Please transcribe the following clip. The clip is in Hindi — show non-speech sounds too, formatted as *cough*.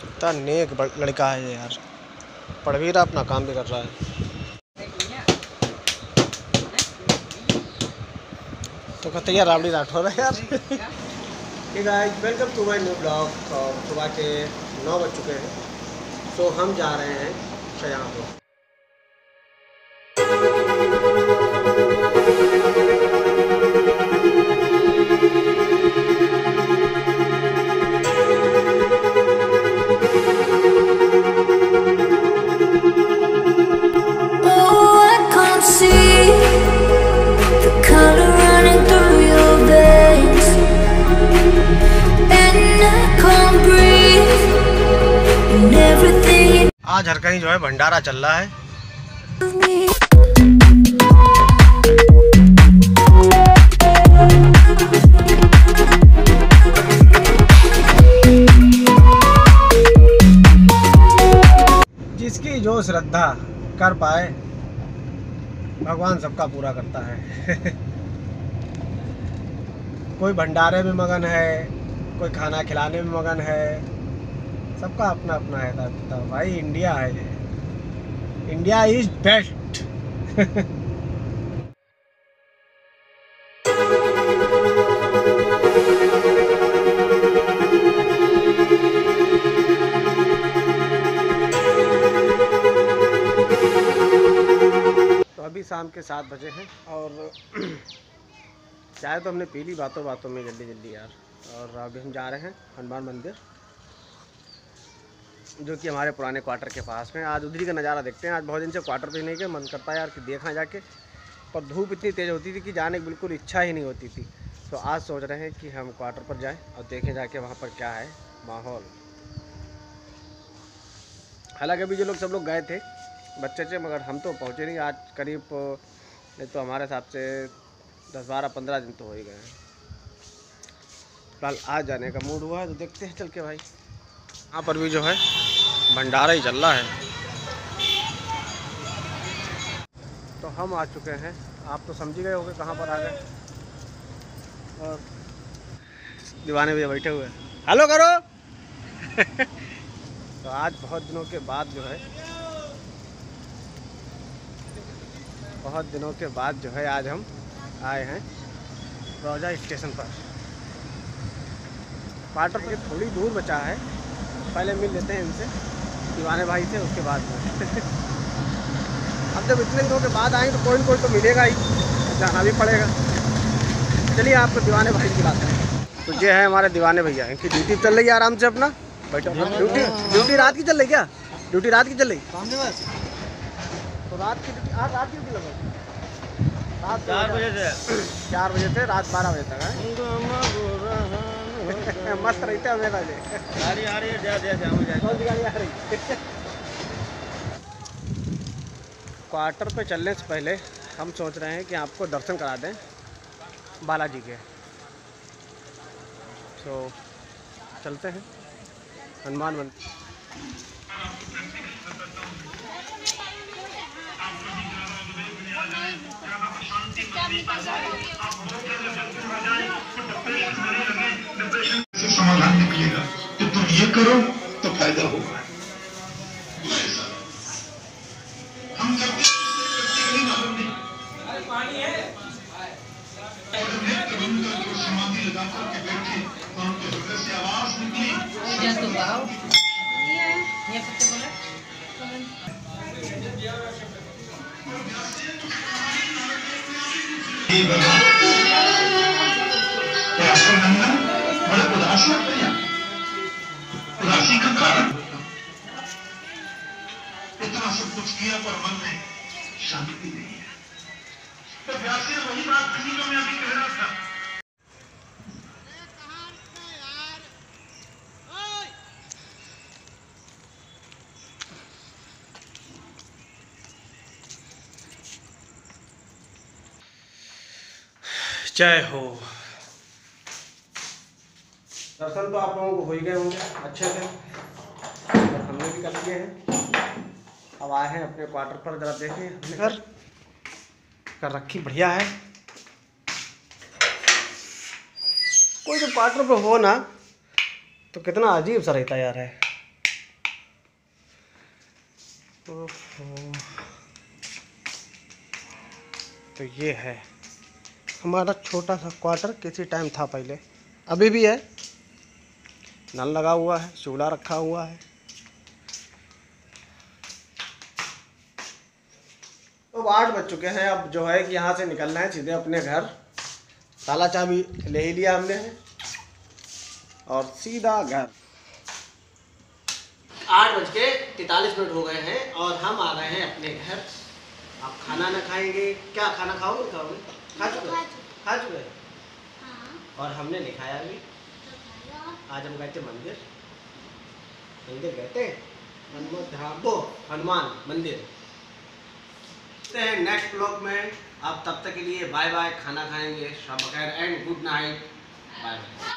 कितना नेक लड़का है ये यार। पढ़ भी रहा अपना काम भी कर रहा है। तो कहते यार रावड़ी राठौर है यार। Welcome to my new blog सुबह के नौ बज चुके हैं। सो हम जा रहे हैं कहीं जो है भंडारा चल रहा है। जिसकी जो श्रद्धा कर पाए, भगवान सबका पूरा करता है। *laughs* कोई भंडारे में मगन है, कोई खाना खिलाने में मगन है सबका अपना अपना है दादा भाई इंडिया है इंडिया इज़ बेस्ट तो अभी शाम के सात बजे हैं और *clears throat* चाय तो हमने पी ली बातों बातों में जल्दी जल्दी यार। और अभी हम जा रहे हैं हनुमान मंदिर। जो कि हमारे पुराने क्वार्टर के पास में। आज उधरी का नज़ारा देखते हैं। आज बहुत दिन से क्वार्टर पे नहीं गए। मन करता है यार कि देखा जाके पर धूप इतनी तेज़ होती थी कि जाने की बिल्कुल इच्छा ही नहीं होती थी। तो आज सोच रहे हैं कि हम क्वार्टर पर जाएँ और देखें जाके वहाँ पर क्या है माहौल। हालाँकि अभी जो लोग सब लोग गए थे, बच्चे थे, मगर हम तो पहुँचे नहीं। आज करीब, नहीं तो हमारे हिसाब से दस बारह पंद्रह दिन तो हो ही गए हैं। फ़िलहाल आज जाने का मूड हुआ है तो देखते हैं, चल के भाई। यहाँ पर भी जो है भंडारा ही चल रहा है। तो हम आ चुके हैं। आप तो समझ गए होंगे कहाँ पर आ गए। और दीवाने भैया बैठे हुए हैं। हेलो करो। *laughs* तो आज बहुत दिनों के बाद जो है, बहुत दिनों के बाद जो है आज हम आए हैं रोजा स्टेशन पर। क्वार्टर पर थोड़ी दूर बचा है। पहले मिल लेते हैं इनसे। दीवाने भाई थे उसके बाद में। *laughs* अब जब इतने दिनों के बाद आएँगे तो कोई न कोई तो मिलेगा ही जाना भी पड़ेगा। चलिए आपको दीवाने भाई की बात करें। तो ये है हमारे दीवाने भैया इनकी ड्यूटी चल रही है आराम से अपना। बैठो ड्यूटी ड्यूटी रात की चल रही क्या? ड्यूटी रात की चल रही? तो रात की ड्यूटी आज रात की ड्यूटी लगा रात चार बजे से। चार बजे से रात बारह बजे तक है। मस्त रहते हैं हमेशा से गाड़ी आ रही है जा जा जा जा कौन सी गाड़ी आ रही है क्वार्टर पे चलने से पहले हम सोच रहे हैं कि आपको दर्शन करा दें बालाजी के। तो चलते हैं। हनुमान मंदिर। से वो समाधि लगा करके बैठे तो उनके हृदय से आवाज़ निकली उदास उदासी का कारण इतना सब कुछ किया पर मन में शांति नहीं है तो व्यास वही बात कही जो मैं अभी कह रहा था। जय हो। दर्शन तो आप लोगों को हो ही गए होंगे अच्छे से और हमने भी कर लिए हैं। अब आए हैं अपने क्वार्टर पर ज़रा देखें हमने घर कर रखी बढ़िया है। कोई जो क्वार्टर पर हो ना तो कितना अजीब सा रहता यार है। तो ये है। हमारा छोटा सा क्वार्टर किसी टाइम था पहले। अभी भी है। नल लगा हुआ है चूल्हा रखा हुआ है। अब आठ बज चुके हैं अब जो है कि यहाँ से निकलना है सीधे अपने घर। ताला चाबी ले ही लिया हमने। और सीधा घर। आठ बज के तैतालीस मिनट हो गए हैं और हम आ गए हैं अपने घर। आप खाना ना खाएँगे। क्या खाना खाओगे? खाओगे? खा चुके खा चुके और हमने लिखाया भी। अभी आज हम गए थे मंदिर। मंदिर गए थे हनुमान वो हनुमान मंदिर। हैं नेक्स्ट ब्लॉग में। आप तब तक के लिए बाय बाय खाना खाएँगे। शाम बखैर and good night bye bye